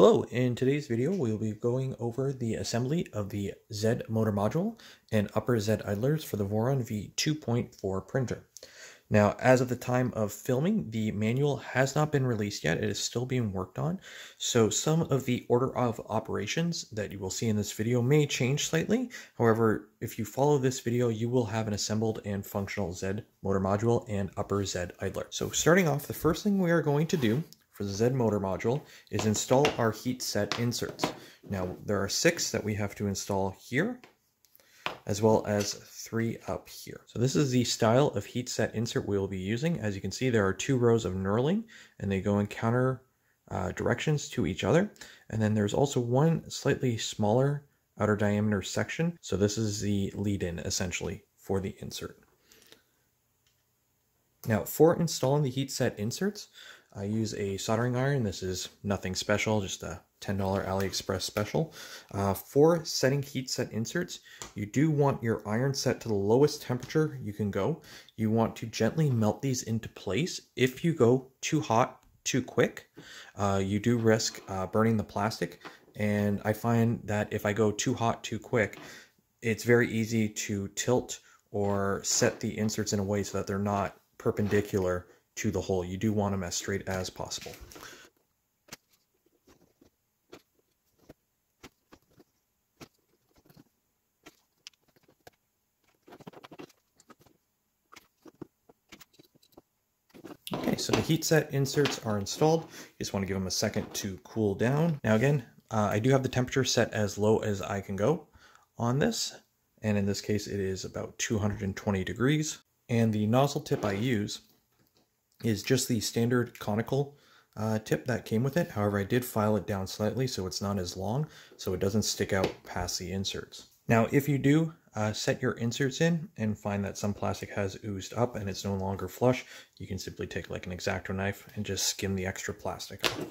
Hello, in today's video we'll be going over the assembly of the Z motor module and upper Z idlers for the Voron V2.4 printer. Now, as of the time of filming, the manual has not been released yet. It is still being worked on. So some of the order of operations that you will see in this video may change slightly. However, if you follow this video, you will have an assembled and functional Z motor module and upper Z idler. So starting off, the first thing we are going to do for the Z motor module is install our heat set inserts. Now there are six that we have to install here as well as three up here. So this is the style of heat set insert we will be using. As you can see there are two rows of knurling and they go in counter uh, directions to each other. And then there's also one slightly smaller outer diameter section. So this is the lead-in essentially for the insert. Now for installing the heat set inserts, I use a soldering iron. This is nothing special, just a $10 AliExpress special. Uh, for setting heat set inserts, you do want your iron set to the lowest temperature you can go. You want to gently melt these into place. If you go too hot too quick, uh, you do risk uh, burning the plastic. And I find that if I go too hot too quick, it's very easy to tilt or set the inserts in a way so that they're not perpendicular to the hole. You do want them as straight as possible. Okay, so the heat set inserts are installed. You just want to give them a second to cool down. Now again, uh, I do have the temperature set as low as I can go on this. And in this case, it is about 220 degrees. And the nozzle tip I use is just the standard conical uh, tip that came with it. However, I did file it down slightly so it's not as long, so it doesn't stick out past the inserts. Now, if you do uh, set your inserts in and find that some plastic has oozed up and it's no longer flush, you can simply take like an X-Acto knife and just skim the extra plastic off.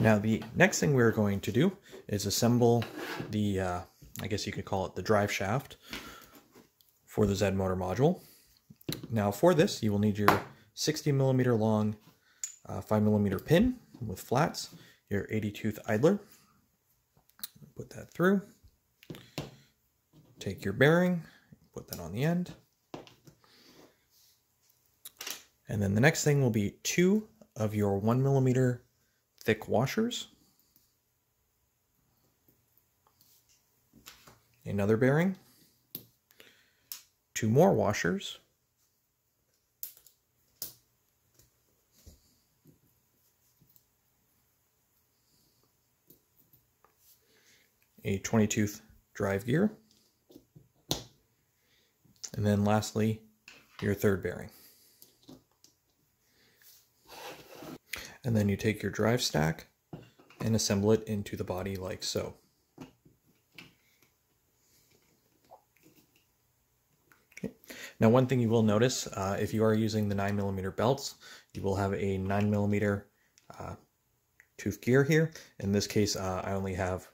Now, the next thing we're going to do is assemble the, uh, I guess you could call it the drive shaft for the Z motor module. Now, for this, you will need your 60 millimeter long uh, 5 millimeter pin with flats, your 80 tooth idler. Put that through. Take your bearing, put that on the end. And then the next thing will be two of your 1 millimeter thick washers. Another bearing. Two more washers. A 20 tooth drive gear. And then lastly, your third bearing. And then you take your drive stack and assemble it into the body like so. Okay. Now one thing you will notice, uh, if you are using the 9mm belts, you will have a 9mm uh, tooth gear here. In this case, uh, I only have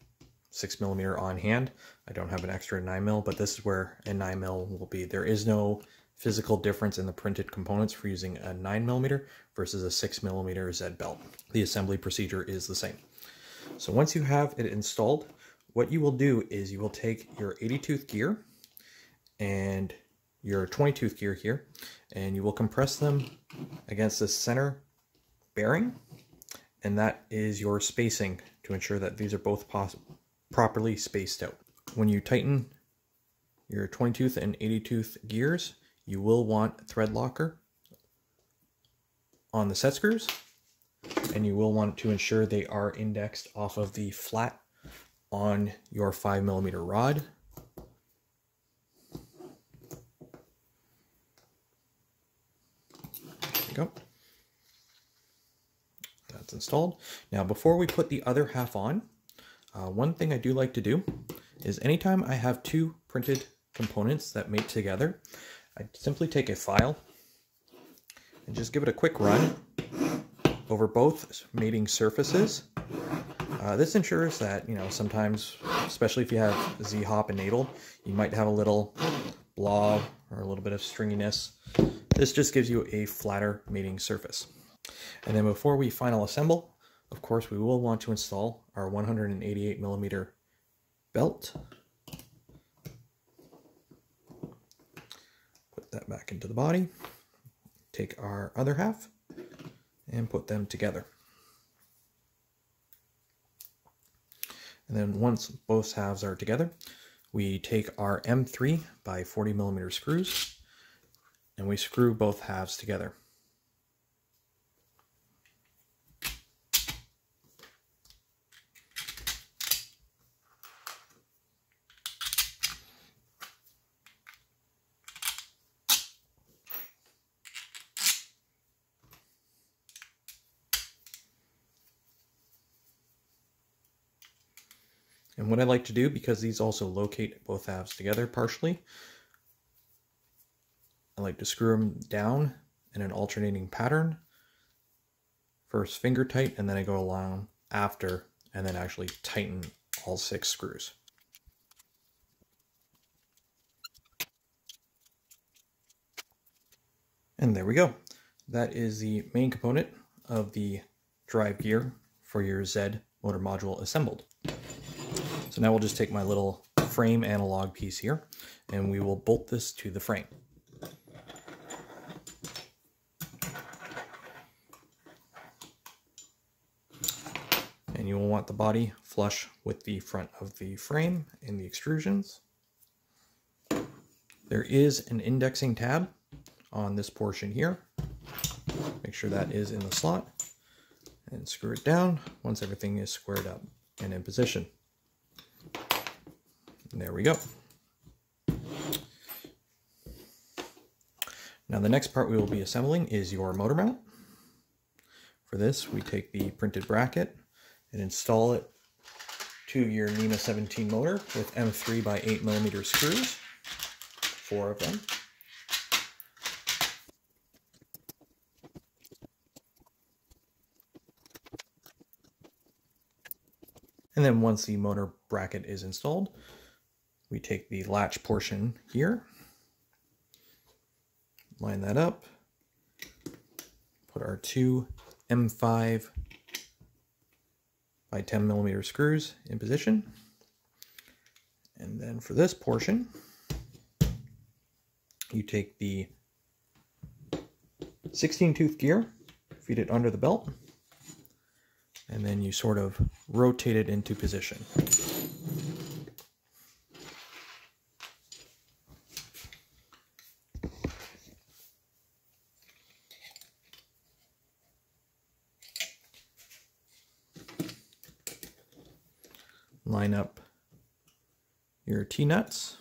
six millimeter on hand. I don't have an extra nine mil, but this is where a nine mil will be. There is no physical difference in the printed components for using a nine millimeter versus a six millimeter Z belt. The assembly procedure is the same. So once you have it installed, what you will do is you will take your 80 tooth gear and your 20 tooth gear here, and you will compress them against the center bearing, and that is your spacing to ensure that these are both possible properly spaced out. When you tighten your 20 tooth and 80 tooth gears, you will want thread locker on the set screws and you will want to ensure they are indexed off of the flat on your 5 millimeter rod. Go. That's installed. Now before we put the other half on, uh, one thing I do like to do is anytime I have two printed components that mate together, I simply take a file and just give it a quick run over both mating surfaces. Uh, this ensures that, you know, sometimes, especially if you have Z-hop enabled, you might have a little blob or a little bit of stringiness. This just gives you a flatter mating surface. And then before we final assemble, of course, we will want to install our 188 millimeter belt. Put that back into the body. Take our other half and put them together. And then once both halves are together, we take our M3 by 40 millimeter screws and we screw both halves together. And what I like to do, because these also locate both halves together partially, I like to screw them down in an alternating pattern. First finger tight, and then I go along after, and then actually tighten all six screws. And there we go. That is the main component of the drive gear for your Z motor module assembled. So now we'll just take my little frame analog piece here and we will bolt this to the frame. And you will want the body flush with the front of the frame in the extrusions. There is an indexing tab on this portion here. Make sure that is in the slot and screw it down once everything is squared up and in position. There we go. Now the next part we will be assembling is your motor mount. For this, we take the printed bracket and install it to your NEMA 17 motor with M3 by 8 millimeter screws, four of them. And then once the motor bracket is installed, we take the latch portion here, line that up, put our two M5 by 10 millimeter screws in position. And then for this portion, you take the 16 tooth gear, feed it under the belt, and then you sort of rotate it into position. Line up your T-nuts.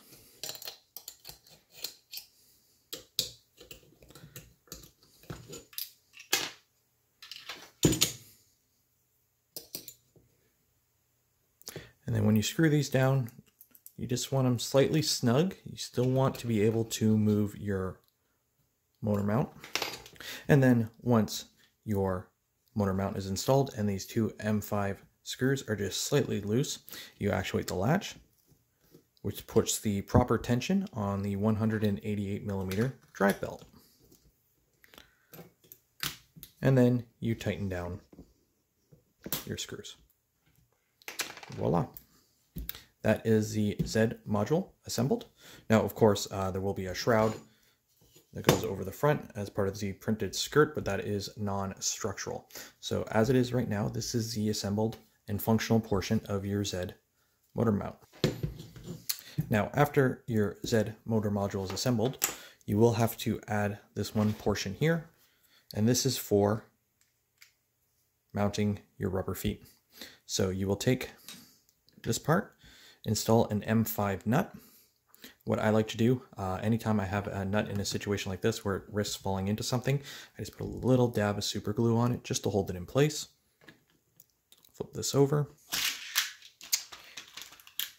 And then when you screw these down, you just want them slightly snug. You still want to be able to move your motor mount. And then once your motor mount is installed and these two M5 screws are just slightly loose, you actuate the latch, which puts the proper tension on the 188 millimeter drive belt. And then you tighten down your screws. Voila. That is the Z module assembled. Now, of course, uh, there will be a shroud that goes over the front as part of the printed skirt, but that is non-structural. So as it is right now, this is the assembled and functional portion of your Z motor mount. Now, after your Z motor module is assembled, you will have to add this one portion here, and this is for mounting your rubber feet. So you will take this part, install an M5 nut. What I like to do, uh, anytime I have a nut in a situation like this where it risks falling into something, I just put a little dab of super glue on it just to hold it in place flip this over,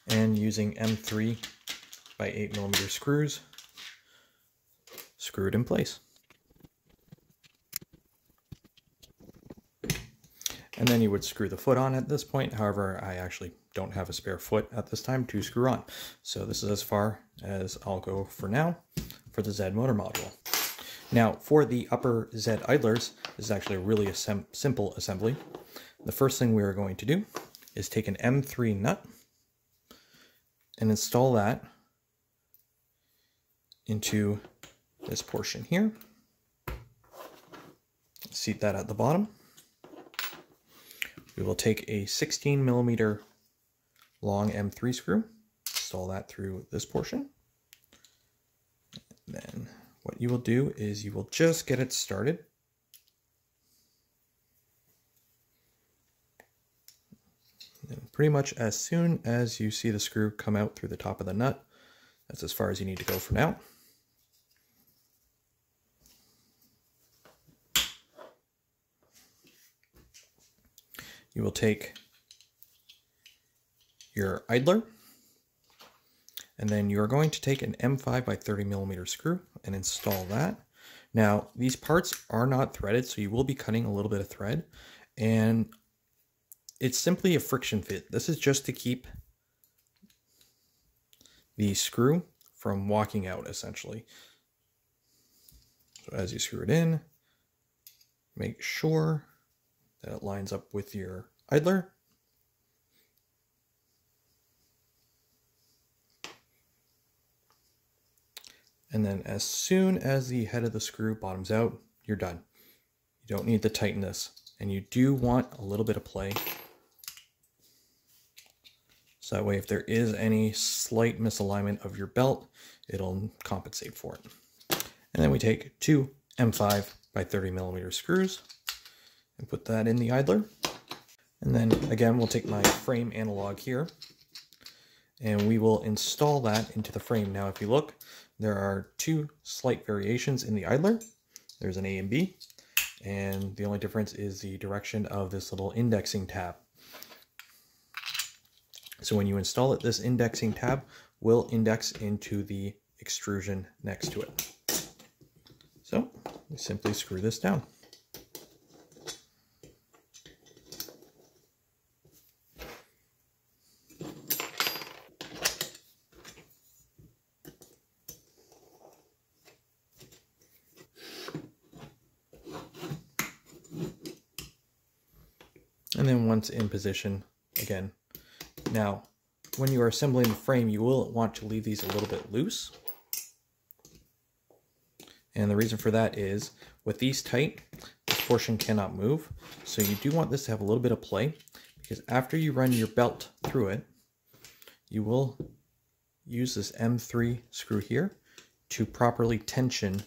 and using M3 by 8 millimeter screws, screw it in place. And then you would screw the foot on at this point. However, I actually don't have a spare foot at this time to screw on. So this is as far as I'll go for now for the Z motor module. Now for the upper Z idlers, this is actually a really simple assembly. The first thing we are going to do is take an M3 nut and install that into this portion here. Seat that at the bottom. We will take a 16 millimeter long M3 screw, install that through this portion. then what you will do is you will just get it started. Pretty much as soon as you see the screw come out through the top of the nut, that's as far as you need to go for now. You will take your idler, and then you're going to take an M5 by 30 millimeter screw and install that. Now, these parts are not threaded, so you will be cutting a little bit of thread, and it's simply a friction fit. This is just to keep the screw from walking out, essentially. So as you screw it in, make sure that it lines up with your idler. And then as soon as the head of the screw bottoms out, you're done. You don't need to tighten this. And you do want a little bit of play. So that way if there is any slight misalignment of your belt, it'll compensate for it. And then we take two M5 by 30 millimeter screws and put that in the idler. And then again, we'll take my frame analog here and we will install that into the frame. Now, if you look, there are two slight variations in the idler. There's an A and B, and the only difference is the direction of this little indexing tab. So when you install it, this indexing tab will index into the extrusion next to it. So we simply screw this down. And then once in position, again. Now, when you are assembling the frame, you will want to leave these a little bit loose. And the reason for that is, with these tight, this portion cannot move. So you do want this to have a little bit of play, because after you run your belt through it, you will use this M3 screw here to properly tension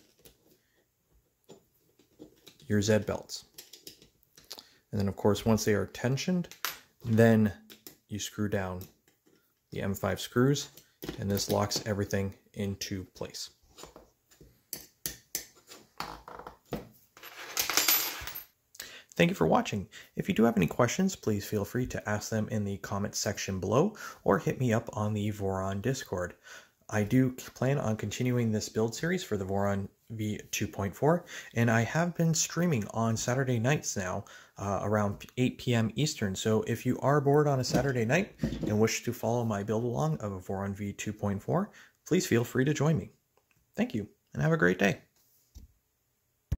your Z belts. And then of course, once they are tensioned, then you screw down the M5 screws and this locks everything into place. Thank you for watching. If you do have any questions, please feel free to ask them in the comments section below or hit me up on the Voron Discord. I do plan on continuing this build series for the Voron V2.4, and I have been streaming on Saturday nights now uh, around 8 p.m. Eastern. So if you are bored on a Saturday night and wish to follow my build along of a Voron V2.4, please feel free to join me. Thank you, and have a great day.